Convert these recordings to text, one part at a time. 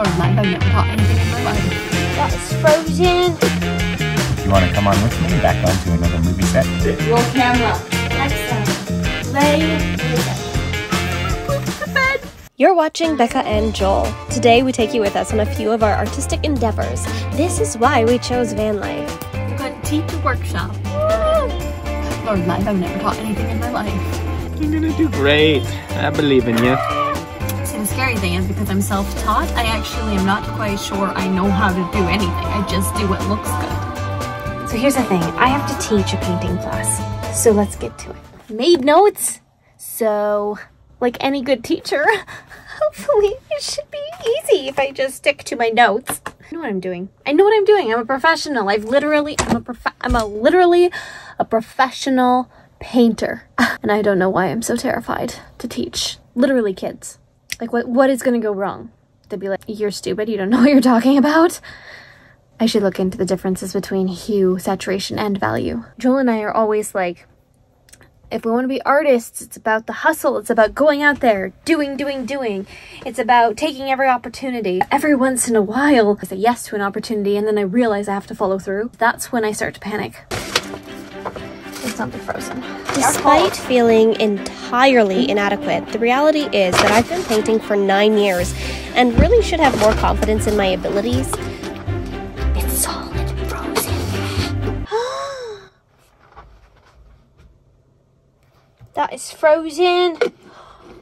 Lord, I've never taught anything in my life. That is frozen. You want to come on with me back onto another movie set? Roll camera. Excellent. Lay You're watching Bekah and Joel. Today we take you with us on a few of our artistic endeavors. This is why we chose van life. We're going to teach a workshop. Lord, I've never taught anything in my life. You're gonna do great. I believe in you. Scary thing is because I'm self-taught, I actually am not quite sure I know how to do anything. I just do what looks good. So here's the thing. I have to teach a painting class. So let's get to it. Made notes. So, like any good teacher, hopefully it should be easy if I just stick to my notes. I know what I'm doing. I know what I'm doing. I'm a professional. I've literally, I'm a prof, I'm a literally a professional painter. And I don't know why I'm so terrified to teach literally kids. Like what, what is to go wrong? They'd be like, you're stupid. You don't know what you're talking about. I should look into the differences between hue, saturation, and value. Joel and I are always like, if we want to be artists, it's about the hustle. It's about going out there, doing, doing, doing. It's about taking every opportunity. Every once in a while, I say yes to an opportunity and then I realize I have to follow through. That's when I start to panic. It's not the frozen. Despite feeling entirely inadequate, the reality is that I've been painting for nine years and really should have more confidence in my abilities. It's solid frozen. that is frozen.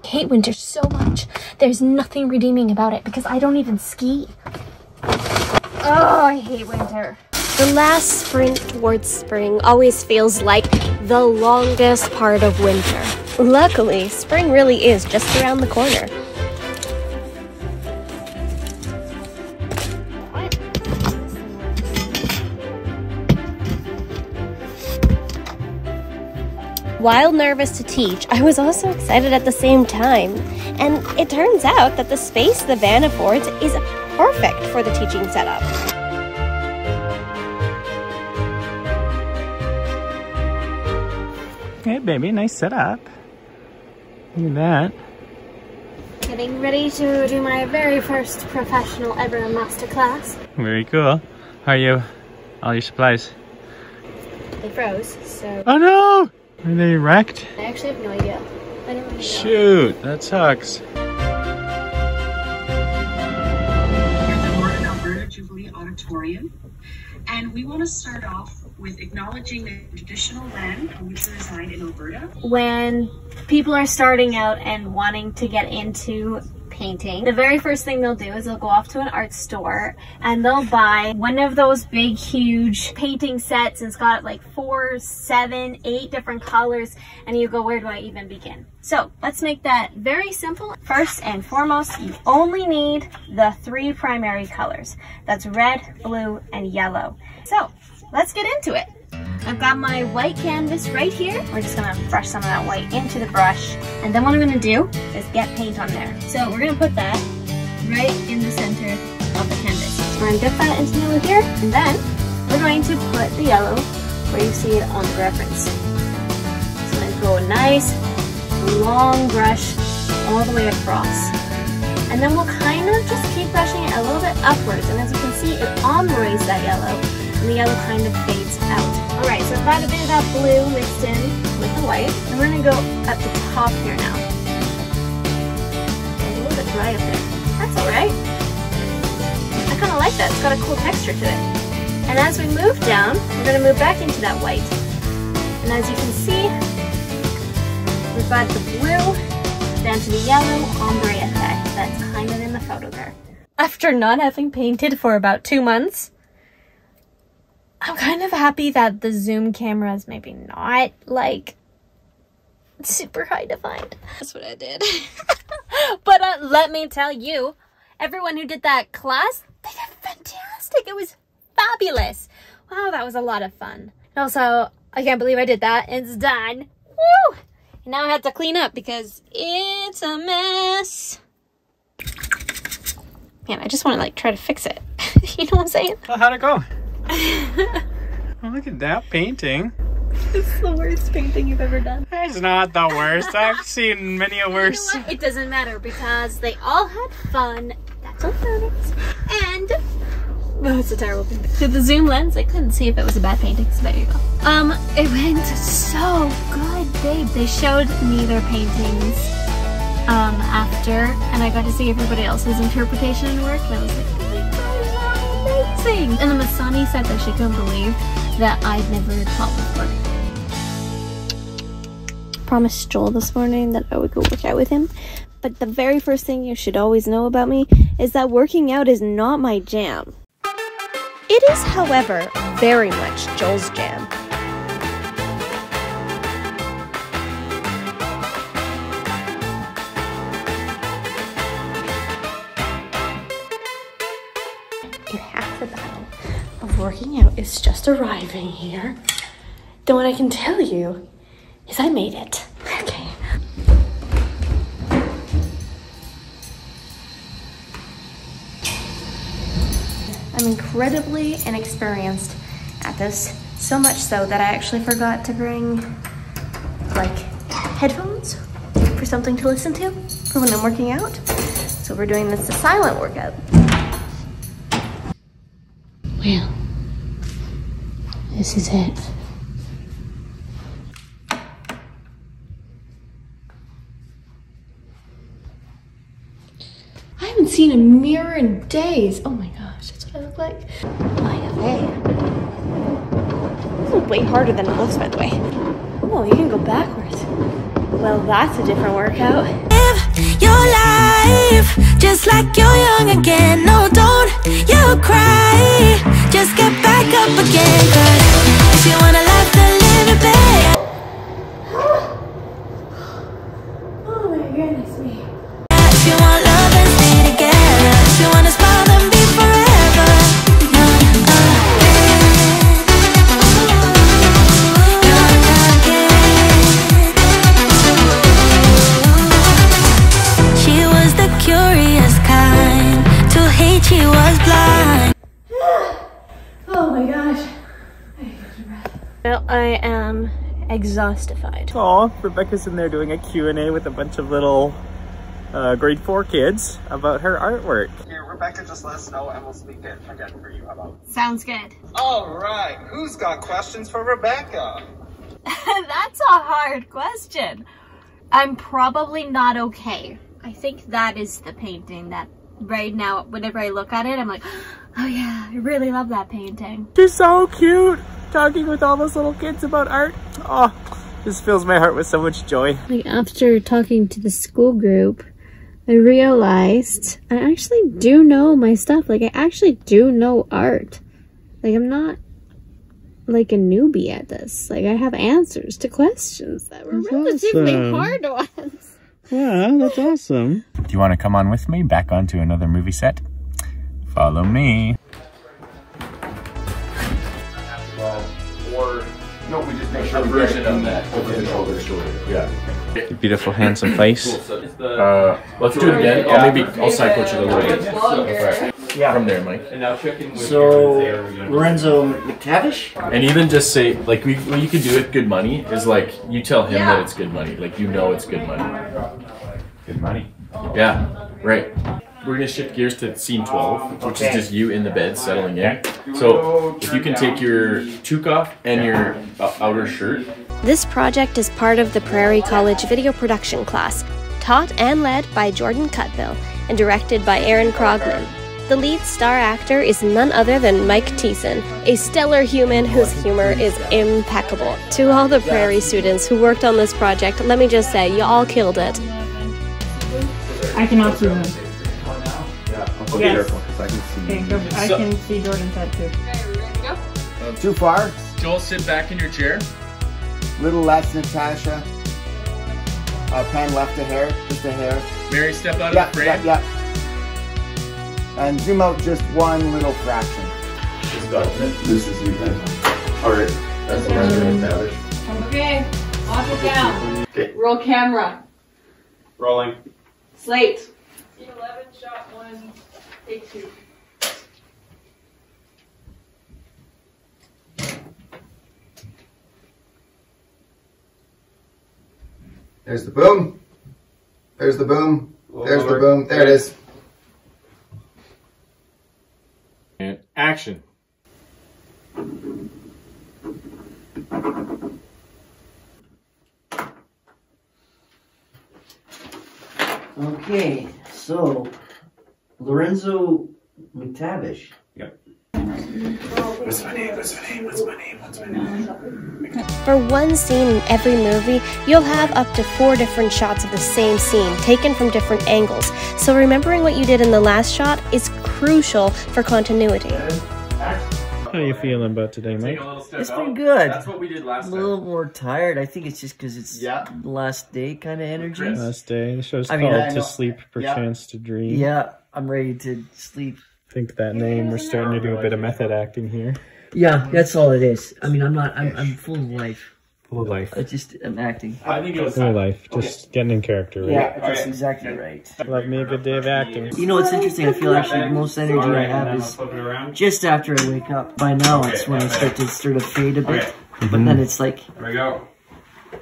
I hate winter so much. There's nothing redeeming about it because I don't even ski. Oh, I hate winter. The last sprint towards spring always feels like the longest part of winter. Luckily, spring really is just around the corner. While nervous to teach, I was also excited at the same time. And it turns out that the space the van affords is perfect for the teaching setup. Hey, baby, nice setup. Look at that. Getting ready to do my very first professional ever masterclass. Very cool. How are you? All your supplies. They froze, so Oh no! Are they wrecked? I actually have no idea. I don't really know. Shoot, that sucks. We're the Northern Alberta Jubilee Auditorium. And we want to start off with acknowledging the traditional land on which we reside in Alberta. when people are starting out and wanting to get into painting, the very first thing they'll do is they'll go off to an art store and they'll buy one of those big, huge painting sets and it's got like four, seven, eight different colors and you go, where do I even begin? So let's make that very simple. First and foremost, you only need the three primary colors. That's red, blue, and yellow. So let's get into it. I've got my white canvas right here. We're just gonna brush some of that white into the brush. And then what I'm gonna do is get paint on there. So we're gonna put that right in the center of the canvas. So we're gonna dip that into the yellow here, and then we're going to put the yellow where you see it on the reference. So I'm gonna go a nice long brush all the way across. And then we'll kind of just keep brushing it a little bit upwards. And as you can see, it ombres that yellow, and the yellow kind of fades out. All right, so I've got a bit of that blue mixed in with the white. And we're gonna go at the top here now. It's a little bit dry up there. That's all right. I kind of like that. It's got a cool texture to it. And as we move down, we're gonna move back into that white. And as you can see, we've got the blue down to the yellow ombre effect that's kind of in the photo there. After not having painted for about two months, I'm kind of happy that the zoom camera is maybe not like super high defined. That's what I did. but uh, let me tell you, everyone who did that class, they did fantastic. It was fabulous. Wow, that was a lot of fun. And also, I can't believe I did that. It's done. Woo! And now I have to clean up because it's a mess. Man, I just want to like try to fix it. you know what I'm saying? Well, how'd it go? oh, look at that painting. It's the worst painting you've ever done. It's not the worst. I've seen many a You know worse. It doesn't matter because they all had fun. That's what matters. And No, it's a terrible painting. Through the zoom lens, I couldn't see if it was a bad painting, so there you go. Um, it went so good, babe. They showed me their paintings um, after, and I got to see everybody else's interpretation and work, and I was like, amazing! And then Masani said that she couldn't believe that I'd never taught before. Promised Joel this morning that I would go work out with him. But the very first thing you should always know about me is that working out is not my jam. It is, however, very much Joel's jam. The battle of working out is just arriving here, then what I can tell you is I made it. Okay. I'm incredibly inexperienced at this, so much so that I actually forgot to bring like headphones for something to listen to for when I'm working out. So we're doing this a silent workout. Well, this is it. I haven't seen a mirror in days. Oh my gosh, that's what I look like. By the way, this is way harder than it looks, by the way. Oh, you can go backwards. Well, that's a different workout. Your life just like you're young again. No, don't you cry. Just get back up again. Cause you wanna live, then live it. Well, I am exhaustified. Aw, Rebecca's in there doing a Q&A with a bunch of little uh, grade four kids about her artwork. Here, Rebecca, just let us know and we'll speak it again for you. How about? Sounds good. All right, who's got questions for Rebecca? That's a hard question. I'm probably not okay. I think that is the painting that right now, whenever I look at it, I'm like, oh yeah, I really love that painting. She's so cute, talking with all those little kids about art. Oh, this fills my heart with so much joy. Like after talking to the school group, I realized I actually do know my stuff. Like I actually do know art. Like I'm not like a newbie at this. Like I have answers to questions that were That's relatively awesome. hard ones. Yeah, that's awesome. Do you want to come on with me back onto another movie set? Follow me. No, we just make sure we version of that over the shoulder story. Yeah. Beautiful, handsome face. Uh, let's do it again. I'll maybe I'll side coach it a little bit. Okay. Yeah. From there, Mike. So, Lorenzo McTavish? And even just say like we, what you could do with good money is like you tell him that it's good money. Like you know it's good money. Good money. Yeah. Right. We're gonna shift gears to scene 12, which Okay. is just you in the bed settling in. So if you can take your toque off and your uh, outer shirt, This project is part of the Prairie College video production class, taught and led by Jordan Cutville and directed by Aaron Krogman. The lead star actor is none other than Mike Thiessen, a stellar human whose humor is impeccable. To all the Prairie students who worked on this project, let me just say, you all killed it. I cannot see him. Okay, Yes. careful, 'cause I can see. Okay, go. I can see Jordan's head too. Okay. We ready to go? Too far? Joel, sit back in your chair. Little less, Natasha. Uh, pan left a hair, just a hair. Mary, step out Yeah, of the frame. yeah, yeah. And zoom out just one little fraction. This is you then. Alright. That's the rest of. Okay, off it down. Okay. Roll camera. Rolling. Slate. Scene 11, shot one, take two. There's the boom. There's the boom. There's the boom. There it is. Action. Okay, so Lorenzo McTavish. Yep. What's my name? What's my name? What's my name? What's my name? For one scene in every movie, you'll have up to four different shots of the same scene, taken from different angles. So remembering what you did in the last shot is crucial for continuity. How are you feeling about today, Mike? It's been good. That's what we did last a little more tired. I think it's just because it's Yeah. last day kind of energy. Last day. The show's I mean, called I To know- Sleep yeah. Perchance to Dream. Yeah, I'm ready to sleep. I think that name, we're starting to do a bit of method acting here. Yeah, that's all it is. I mean, I'm not. I'm, I'm full of life. Full of life. I just I'm acting. I think it was Full of life. Just getting in character, right? Yeah, that's exactly right. Love me a good day of acting. You know what's interesting? I feel actually the most energy I have is flip it around. just after I wake up. By now, it's when I start to sort of fade a bit. Okay. But then it's like, There we go.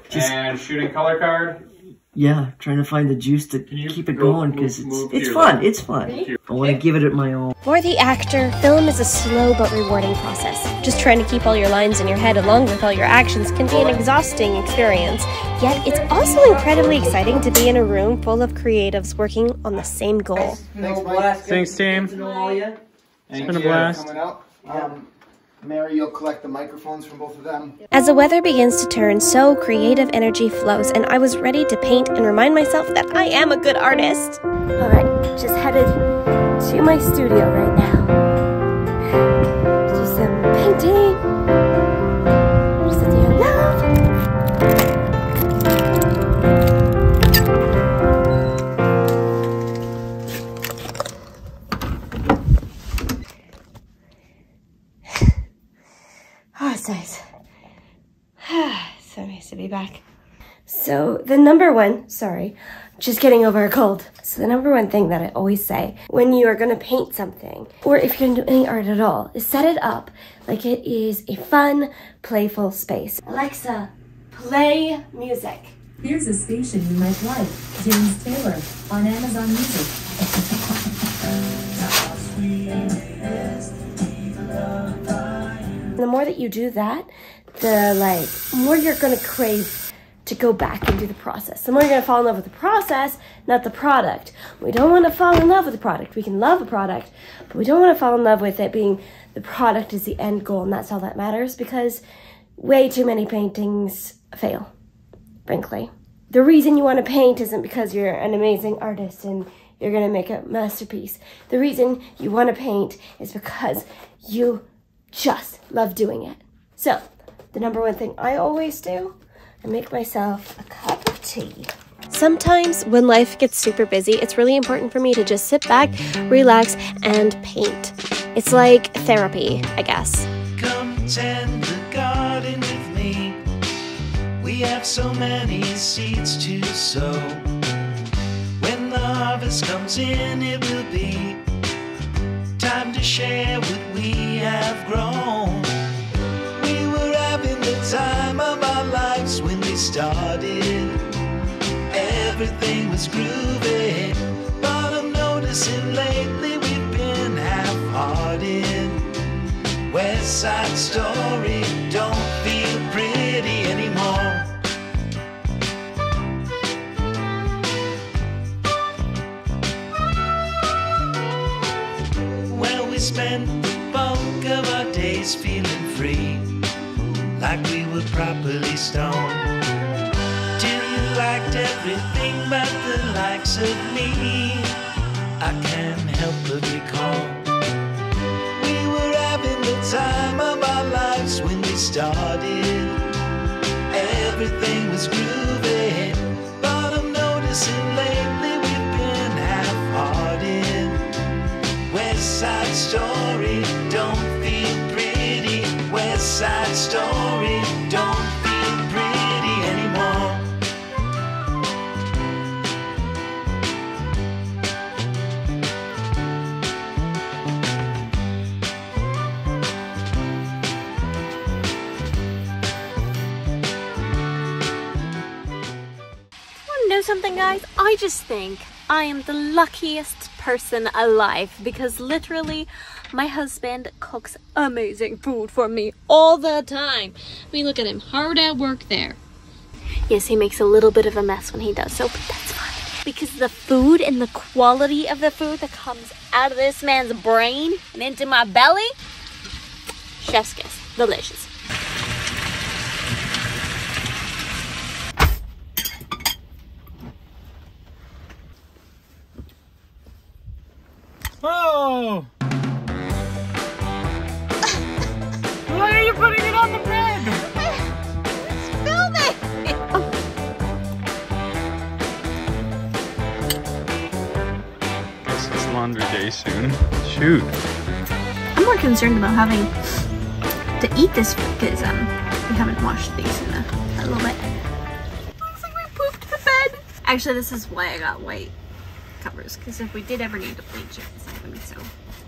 Just- and shooting color card. Yeah, trying to find the juice to keep it go- going because it's it's fun. It's fun. I want to give it my all. For the actor, film is a slow but rewarding process. Just trying to keep all your lines in your head along with all your actions can be an exhausting experience. Yet it's also incredibly exciting to be in a room full of creatives working on the same goal. Thanks, Mike. Thanks, team. To know all ya. It's been a blast. Coming. Um, Mary, you'll collect the microphones from both of them. As the weather begins to turn, so creative energy flows, and I was ready to paint and remind myself that I am a good artist. Alright, just headed to my studio right now. Sorry, just getting over a cold. So, the number one thing that I always say when you are going to paint something, or if you're to do any art at all, is set it up like it is a fun, playful space. Alexa, play music. Here's a station you might like. James Taylor on Amazon Music. The more that you do that, the like more you're gonna crave to go back and do the process. You're gonna fall in love with the process, not the product. We don't want to fall in love with the product. We can love a product, but we don't want to fall in love with it being the product is the end goal and that's all that matters because way too many paintings fail, frankly. The reason you want to paint isn't because you're an amazing artist and you're going to make a masterpiece. The reason you want to paint is because you just love doing it. So, the number one thing I always do, I make myself a cup of tea. Sometimes when life gets super busy, it's really important for me to just sit back, relax, and paint. It's like therapy, I guess. Come tend the garden with me. We have so many seeds to sow. When the harvest comes in, it will be time to share what we have grown. Started. Everything was groovy, but I'm noticing lately we've been half-hearted. West Side Story don't feel pretty anymore. Well, we spent the bulk of our days feeling free, like we were properly stoned. Liked everything but the likes of me. I can't help but recall. We were having the time of our lives when we started. Everything was groovy, know something, guys? I just think I am the luckiest person alive because literally my husband cooks amazing food for me all the time. I mean, look at him, hard at work there. Yes, he makes a little bit of a mess when he does so, but that's fine. Because the food and the quality of the food that comes out of this man's brain and into my belly, chef's kiss, delicious. Oh! Why are you putting it on the bed? Film it! Guess it's laundry day soon. Shoot. I'm more concerned about having to eat this because um we haven't washed these in a, a little bit. Looks like we pooped the bed. Actually, this is why I got white covers because if we did ever need to bleach it, it's not gonna be so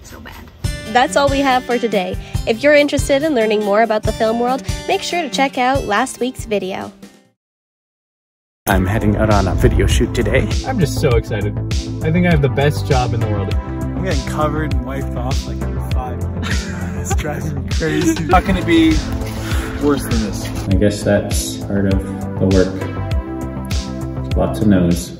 so bad. That's all we have for today. If you're interested in learning more about the film world, make sure to check out last week's video. I'm heading out on a video shoot today. I'm just so excited. I think I have the best job in the world. I'm getting covered and wiped off like every five minutes. it's driving me crazy. How can it be worse than this? I guess that's part of the work. Lots of no's.